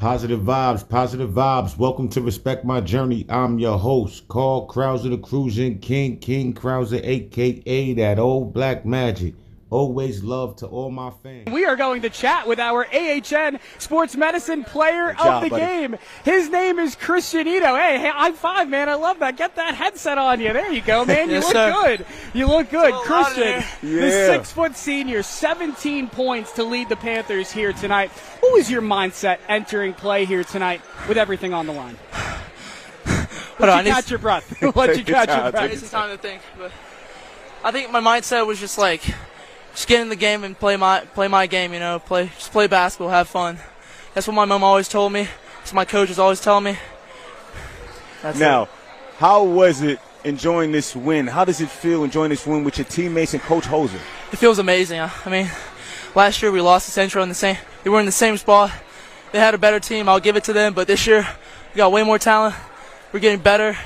Positive vibes, positive vibes. Welcome to Respect My Journey. I'm your host, Carl Krauser, the Cruising King, King Krauser, aka that old black magic. Always love to all my fans. We are going to chat with our AHN Sports Medicine Player job, of the buddy. Game. His name is Christian Ito. Hey, hey, high five, man. I love that. Get that headset on you. There you go, man. You Yes, look sir. good. You look good. little Christian, here. the six foot senior, 17 points to lead the Panthers here tonight. What was your mindset entering play here tonight with everything on the line? Hold on, Let you catch your breath. Let you catch your breath. need some time to think. But I think my mindset was just like, just get in the game and play my play my game. You know, play just play basketball, have fun. That's what my mom always told me. That's what my coach was always telling me. That's Now, it. how was it enjoying this win? How does it feel enjoying this win with your teammates and Coach Hoser? it feels amazing. I I mean, last year we lost to Central in the same. They were in the same spot. They had a better team. I'll give it to them. But this year, we got way more talent. We're getting better.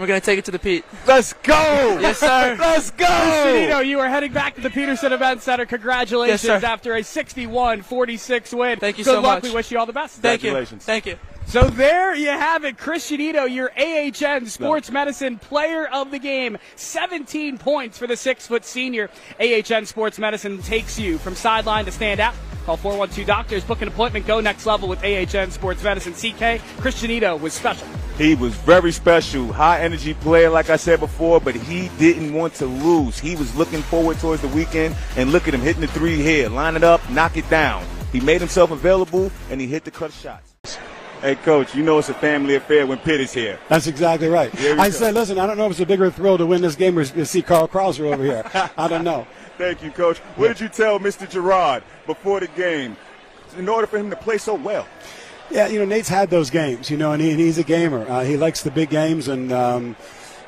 We're gonna take it to the Pete. Let's go! Yes, sir. Let's go! Christianito, you are heading back to the Peterson Event Center. Congratulations Yes, after a 61-46 win. Thank you Good so luck. much. We wish you all the best. Thank you. Congratulations. Thank you. So there you have it, Christianito, your AHN Sports Medicine Player of the Game. 17 points for the six-foot senior. AHN Sports Medicine takes you from sideline to stand out. Call 412 Doctors, book an appointment, go next level with AHN Sports Medicine. CK, Christianito was special. He was very special, high energy player, like I said before, but he didn't want to lose. He was looking forward towards the weekend, and look at him hitting the three here, line it up, knock it down. He made himself available, and he hit the cut shots. Hey, Coach, you know it's a family affair when Pitt is here. That's exactly right. I go. said, listen, I don't know if it's a bigger thrill to win this game or to see Carl Krauser over here. I don't know. Thank you, Coach. What did you tell Mr. Gerard before the game in order for him to play so well? Yeah, you know, Nate's had those games, you know, and, he, and he's a gamer. Uh, he likes the big games, and um,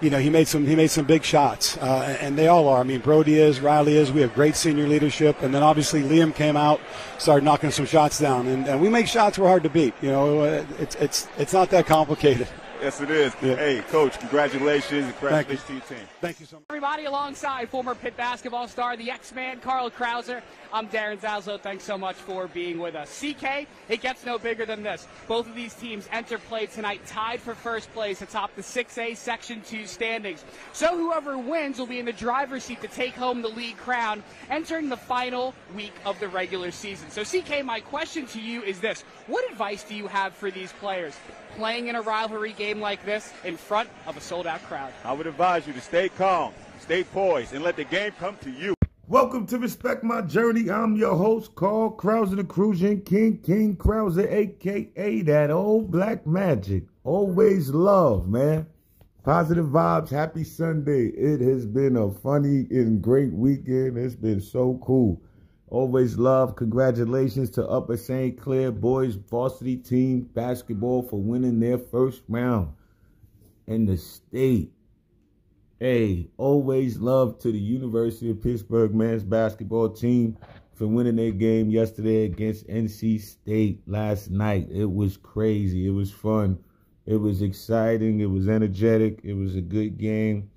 you know, he made some he made some big shots, uh, and they all are. I mean, Brody is, Riley is. We have great senior leadership, and then obviously Liam came out, started knocking some shots down, and, and we make shots we're hard to beat. You know, uh, it's it's it's not that complicated. Yes, it is. Yeah. Hey, Coach, congratulations. and Congratulations to your team. Thank you so much. Everybody alongside former Pitt basketball star, the X-Man, Carl Krauser. I'm Darren Zaslow. Thanks so much for being with us. CK, it gets no bigger than this. Both of these teams enter play tonight tied for first place atop the 6A Section 2 standings. So whoever wins will be in the driver's seat to take home the league crown entering the final week of the regular season. So CK, my question to you is this. What advice do you have for these players playing in a rivalry game like this in front of a sold-out crowd? I would advise you to stay calm, stay poised, and let the game come to you. Welcome to Respect My Journey. I'm your host, Carl Krauser, the Cruising King, King Krauser, aka that old black magic. Always love, man. Positive vibes. Happy Sunday. It has been a funny and great weekend. It's been so cool. Always love. Congratulations to Upper St. Clair boys varsity team basketball for winning their first round in the state. Hey, always love to the University of Pittsburgh men's basketball team for winning their game yesterday against NC State last night. It was crazy. It was fun. It was exciting. It was energetic. It was a good game.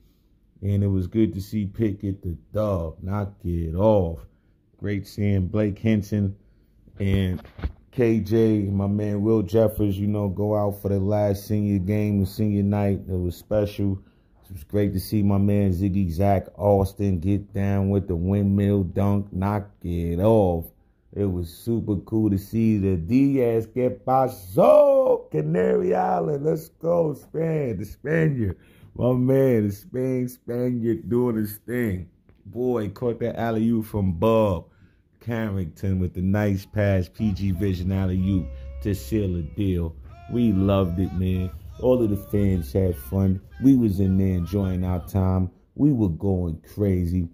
And it was good to see Pitt get the dub, knock it off. Great seeing Blake Hinson and KJ, my man Will Jeffers, you know, go out for the last senior game, the senior night. It was special. It was great to see my man Ziggy Zach Austin get down with the windmill dunk, knock it off. It was super cool to see the Diaz get paso, Canary Island. Let's go, Spain, the Spaniard. My man, the Spain Spaniard doing his thing. Boy, caught that alley oop from Bub Carrington with the nice pass, PG Vision out of you to seal a deal. We loved it, man. All of the fans had fun. We was in there enjoying our time. We were going crazy.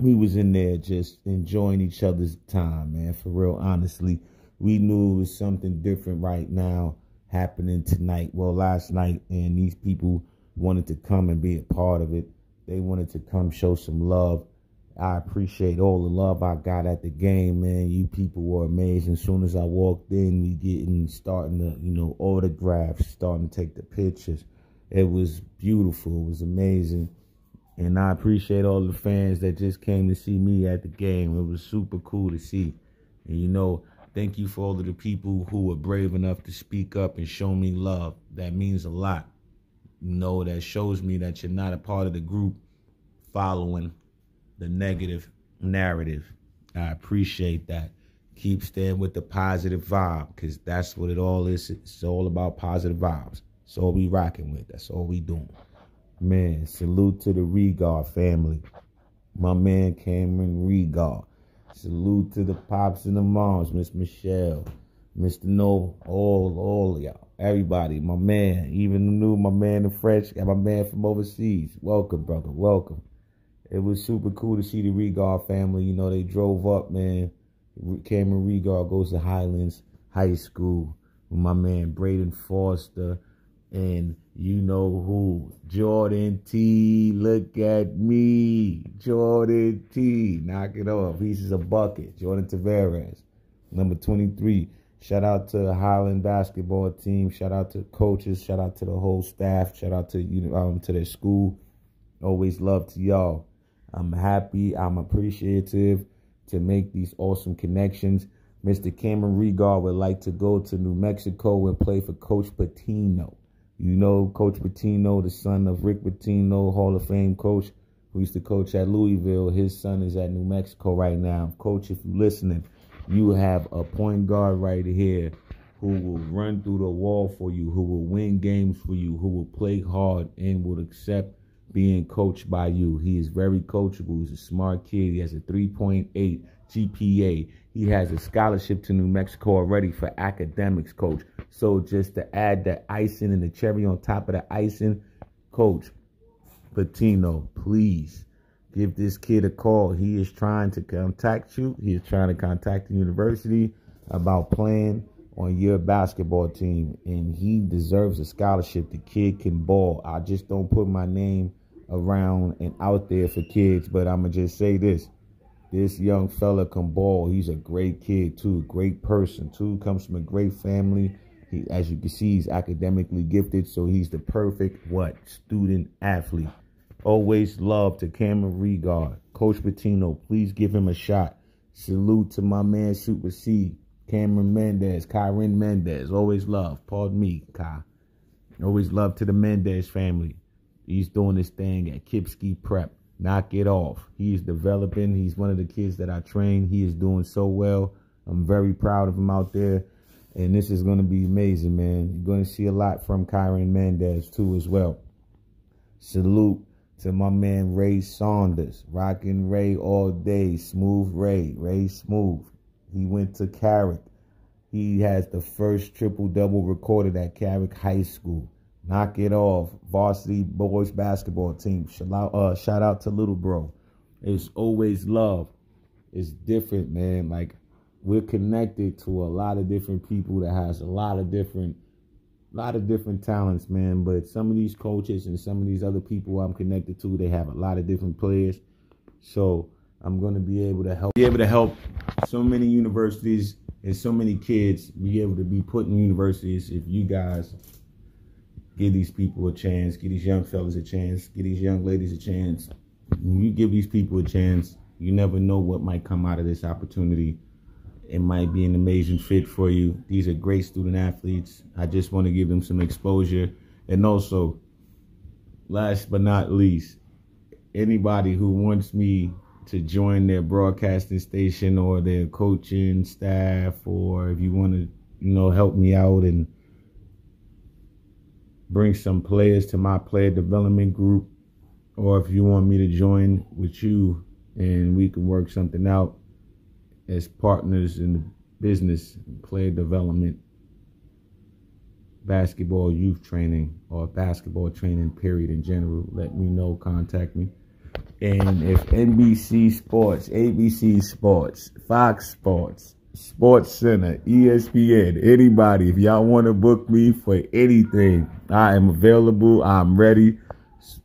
We was in there just enjoying each other's time, man. For real, honestly, we knew it was something different right now happening tonight. Well, last night, and these people wanted to come and be a part of it. They wanted to come show some love. I appreciate all the love I got at the game, man. You people were amazing. As soon as I walked in, we getting starting to, you know, autographs, starting to take the pictures. It was beautiful. It was amazing. And I appreciate all the fans that just came to see me at the game. It was super cool to see. And you know, Thank you for all of the people who were brave enough to speak up and show me love. That means a lot. You know, that shows me that you're not a part of the group following the negative narrative. I appreciate that. Keep staying with the positive vibe because that's what it all is. It's all about positive vibes. That's all we rocking with. That's all we doing. Man, salute to the Regar family. My man Cameron Regar. Salute to the pops and the moms, Miss Michelle, Mr. No, all, all y'all, everybody, my man, even the new, my man the French, and my man from overseas. Welcome, brother, welcome. It was super cool to see the Regar family. You know, they drove up, man. Cameron Regar goes to Highlands High School with my man Braden Foster and you know who? Jordan T. Look at me. Jordan T. Knock it off. He's a bucket. Jordan Tavares. Number 23. Shout out to the Highland basketball team. Shout out to coaches. Shout out to the whole staff. Shout out to you um to their school. Always love to y'all. I'm happy. I'm appreciative to make these awesome connections. Mr. Cameron Regar would like to go to New Mexico and play for Coach Pitino. You know Coach Pitino, the son of Rick Pitino, Hall of Fame coach, who used to coach at Louisville. His son is at New Mexico right now. Coach, if you're listening, you have a point guard right here who will run through the wall for you, who will win games for you, who will play hard and will accept being coached by you. He is very coachable. He's a smart kid. He has a 3.8 GPA. He has a scholarship to New Mexico already for academics, coach. So just to add the icing and the cherry on top of the icing, coach Pitino, please give this kid a call. He is trying to contact you. He is trying to contact the university about playing on your basketball team, and he deserves a scholarship. The kid can ball. I just don't put my name around and out there for kids, but I'm gonna just say this. This young fella can ball. He's a great kid too, great person too. Comes from a great family. He, as you can see, he's academically gifted, so he's the perfect what student athlete. Always love to Cameron Regar, Coach Pitino. Please give him a shot. Salute to my man Super C, Cameron Mendez, Kyron Mendez. Always love. Pardon me, Kai. Always love to the Mendez family. He's doing this thing at Kiski Prep knock it off. He's developing. He's one of the kids that I train. He is doing so well. I'm very proud of him out there. And this is going to be amazing, man. You're going to see a lot from Kyron Mendez, too, as well. Salute to my man Ray Saunders. Rocking Ray all day. Smooth Ray. Ray Smooth. He went to Carrick. He has the first triple-double recorded at Carrick High School. Knock it off. Varsity boys basketball team. Shout out, uh, shout out to little bro. It's always love. It's different, man. Like we're connected to a lot of different people that has a lot of different a lot of different talents, man. But some of these coaches and some of these other people I'm connected to, they have a lot of different players. So I'm gonna be able to help be able to help so many universities and so many kids be able to be put in universities if you guys give these people a chance, give these young fellas a chance, give these young ladies a chance. When you give these people a chance, you never know what might come out of this opportunity. It might be an amazing fit for you. These are great student athletes. I just want to give them some exposure. And also, last but not least, anybody who wants me to join their broadcasting station or their coaching staff, or if you want to, you know, help me out and bring some players to my player development group, or if you want me to join with you and we can work something out as partners in the business, player development, basketball youth training, or basketball training period in general, let me know, contact me. And if NBC Sports, ABC Sports, Fox Sports, Sports Center, ESPN, anybody. If y'all want to book me for anything, I am available. I'm ready.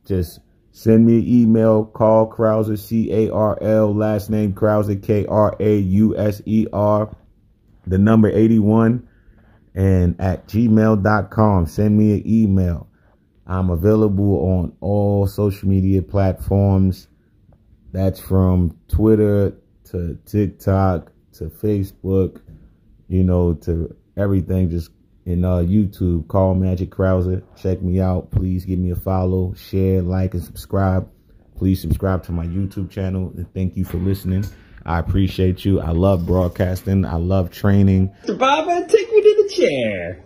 Just send me an email. Carl Krauser, C A R L, last name Krauser, K R A U S E R, the number 81, and at gmail.com. Send me an email. I'm available on all social media platforms. That's from Twitter to TikTok to Facebook, you know, to everything. Just in uh, YouTube, call Magic Krauser. Check me out. Please give me a follow, share, like, and subscribe. Please subscribe to my YouTube channel. And thank you for listening. I appreciate you. I love broadcasting. I love training. Mr. Baba, take me to the chair.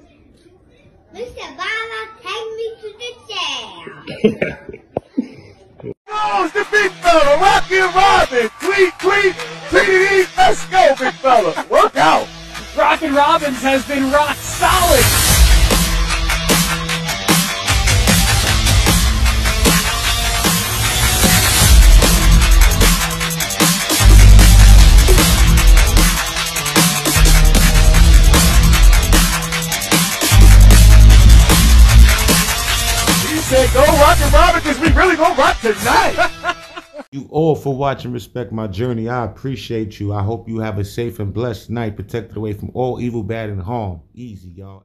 Mr. Baba, take me to the chair. Oh, the big fella, Rocky and Robin, tweet, tweet, Rockin' Robbins has been rock solid. He said, go rock and Robin, because we really gonna rock tonight. You all for watching Respect My Journey. I appreciate you. I hope you have a safe and blessed night, protected away from all evil, bad, and harm. Easy, y'all.